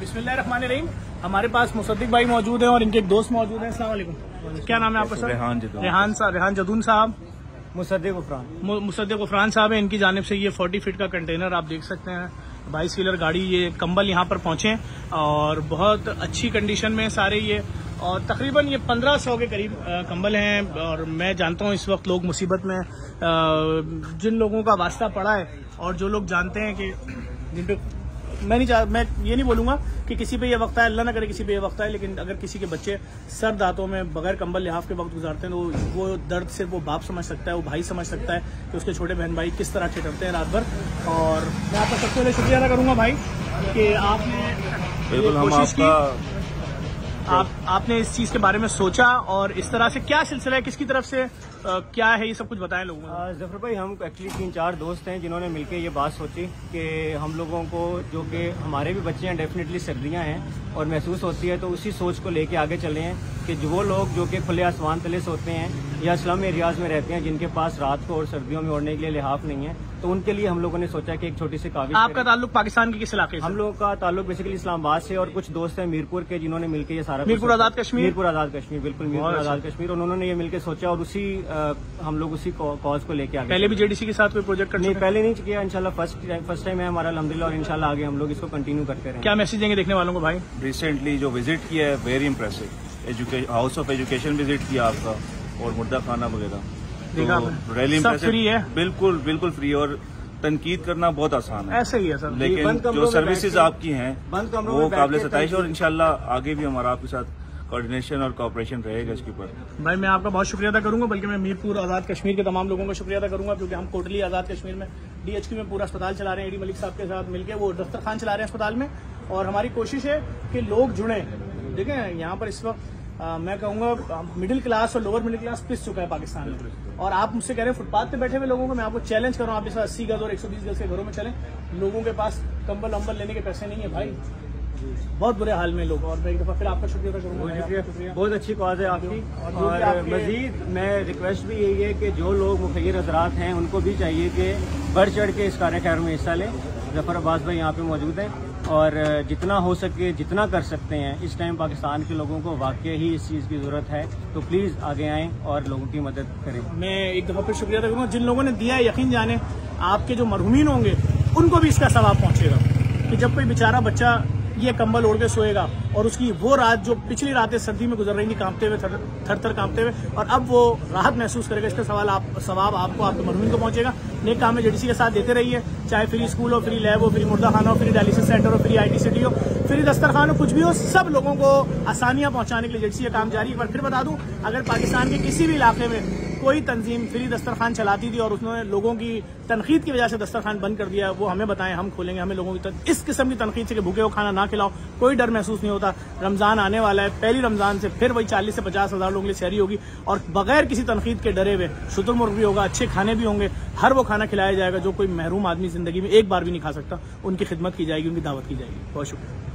बिस्मिल्लाहिर्रहमानिर्रहीम। हमारे पास मुसद्दिक भाई मौजूद हैं और इनके एक दोस्त मौजूद हैं। अस्सलाम क्या नाम है आपका सर? रेहान जदून। रेहान साहब रेहान जदून साहब। मुसद्दिक उफरान। मुसद्दिक उफरान साहब है। इनकी जानब से ये 40 फीट का कंटेनर आप देख सकते हैं। बाईस व्हीलर गाड़ी ये कंबल यहाँ पर पहुँचे और बहुत अच्छी कंडीशन में सारे ये और तकरीबन ये 1500 के करीब कंबल हैं और मैं जानता हूँ इस वक्त लोग मुसीबत में जिन लोगों का वास्ता पड़ा है और जो लोग जानते हैं कि जिन पे मैं नहीं चाह मैं ये नहीं बोलूँगा कि किसी पे ये वक्त है अल्लाह ना करे किसी पे ये वक्त है लेकिन अगर किसी के बच्चे सर दांतों में बगैर कंबल लिहाफ के वक्त गुजारते हैं तो वो दर्द सिर्फ़ वो बाप समझ सकता है वो भाई समझ सकता है कि उसके छोटे बहन भाई किस तरह ठिठरते हैं रात भर। और मैं आपका सबसे पहले शुक्रिया अदा करूँगा भाई कि आपने बिल्कुल हम आपका आप आपने इस चीज़ के बारे में सोचा और इस तरह से क्या सिलसिला है? किसकी तरफ़ से अ, क्या है ये सब कुछ बताएँ लोगों को? ज़फ़र भाई हम एक्चुअली तीन चार दोस्त हैं जिन्होंने मिलकर ये बात सोची कि हम लोगों को जो कि हमारे भी बच्चे हैं डेफिनेटली सर्दियाँ हैं और महसूस होती है तो उसी सोच को लेके आगे चले हैं कि जो वो लोग जो कि खुले आसमान तले सोते हैं या स्लम एरियाज़ में रहते हैं जिनके पास रात को और सर्दियों में ओढ़ने के लिए लिहाफ नहीं है तो उनके लिए हम लोगों ने सोचा कि एक छोटी सी काविश आपका ताल्लुक पाकिस्तान के किस इलाके से? हम लोगों का ताल्लुक बेसिकली इस्लामाबाद से और कुछ दोस्त हैं मीरपुर के जिन्होंने मिलकर ये सारा मीरपुर आज़ाद कश्मीर? मीरपुर आज़ाद कश्मीर बिल्कुल मीरपुर आज़ाद कश्मीर। उन्होंने ये मिलकर सोचा और उसी हम लोग उसी कॉज को लेकर आगे पहले भी जेडीसी के साथ कोई प्रोजेक्ट नहीं पहले नहीं किया इंशाल्लाह फ़र्स्ट टाइम फ़र्स्ट टाइम है हमारा अलहमदिल्ला और इंशाल्लाह आगे हम लोग इसको कंटिन्यू करते रहें क्या मैसेज देंगे देखने वालों को भाई? रिसेंटली जो विज़िट किया है very impressive house of education visit किया आपका और मुर्दा खाना वगैरह। देखा तो रैली सब free है? बिल्कुल बिल्कुल फ्री और तनकीद करना बहुत आसान है। ऐसे ही है सर। लेकिन जो सर्विसेज़ आपकी हैं वो काबिल सताइश और इनशाला आगे भी हमारा आपके साथ कोऑर्डिनेशन और कॉपरेशन रहेगा इसके ऊपर। भाई मैं आपका बहुत शुक्रिया अदा करूँगा बल्कि मैं मीरपुर आज़ाद कश्मीर के तमाम लोगों का शुक्रिया अदा करूँगा क्योंकि हम कोटली आज़ाद कश्मीर में डीएचक्यू में पूरा अस्पताल चला रहे हैं एडी मलिक साहब के साथ मिलकर वो दफ्तर खान चला रहे हैं अस्पताल में। और हमारी कोशिश है कि लोग जुड़े। देखें यहाँ पर इस वक्त आ, मैं कहूँगा मिडिल क्लास और लोअर मिडिल क्लास पिस चुका है पाकिस्तान में। और आप मुझसे कह रहे हैं फुटपाथ पे बैठे हुए लोगों को मैं आपको चैलेंज कर रहा हूँ आप इस अस्सी गज और एक सौ बीस गज के घरों में चलें लोगों के पास कंबल अम्बल लेने के पैसे नहीं है भाई। बहुत बुरे हाल में लोग और मैं एक दफ़ा फिर आपका शुक्रिया करूँगा। बहुत अच्छी कॉज है आपकी। और मजीद मैं रिक्वेस्ट भी यही है कि जो लोग मुखैर हजरात हैं उनको भी चाहिए कि बढ़ चढ़ के इस कार्य खैर में हिस्सा लें। ज़फ़र अब्बास भाई यहाँ पे मौजूद हैं। और जितना हो सके जितना कर सकते हैं। इस टाइम पाकिस्तान के लोगों को वाकई ही इस चीज़ की ज़रूरत है। तो प्लीज़ आगे आएँ और लोगों की मदद करें। मैं एक दफ़ा फिर शुक्रिया करूँगा। जिन लोगों ने दिया है यकीन जाने, आपके जो मरहुमीन होंगे, उनको भी इसका सवाब पहुँचेगा। कि जब कोई बेचारा बच्चा ये कंबल ओढ़ के सोएगा और उसकी वो रात जो पिछली रातें सर्दी में गुजर रही थी कांपते हुए थर थर कांपते हुए, और अब वो राहत महसूस करेगा, इसका सवाल आप, सवाब आपको, आपके मरहुमीन को पहुंचेगा। नेक काम है जेडीसी के साथ देते रहिए, चाहे फ्री स्कूल हो फ्री लैब हो फ्री मुर्दा खाना हो फ्री डायलिसिस सेंटर हो फ्री आईटी सिटी हो फ्री दस्तरखान हो, कुछ भी हो, सब लोगों को आसानियाँ पहुँचाने के लिए जेडीसी का काम जारी है। पर फिर बता दूँ, अगर पाकिस्तान के किसी भी इलाके में कोई तंजीम फ्री दस्तरखान चलाती थी और उसने लोगों की तनकीद की वजह से दस्तरखान बंद कर दिया, वो हमें बताएँ, हम खोलेंगे, हमें लोगों की. इस किस्म की तनकीद से कि भूखे को खाना ना खिलाओ, कोई डर महसूस नहीं होता रमज़ान आने वाला है, पहली रमज़ान से फिर वही चालीस से पचास हज़ार लोगों के लिए शहरी होगी और बगैर किसी तनकीद के डरे हुए शुतुरमुर्ग भी होगा, अच्छे खाने भी होंगे, हर वो खाना खिलाया जाएगा जो कोई महरूम आदमी ज़िंदगी में एक बार भी नहीं खा सकता, उनकी खिदमत की जाएगी, उनकी दावत की जाएगी बहुत शुक्रिया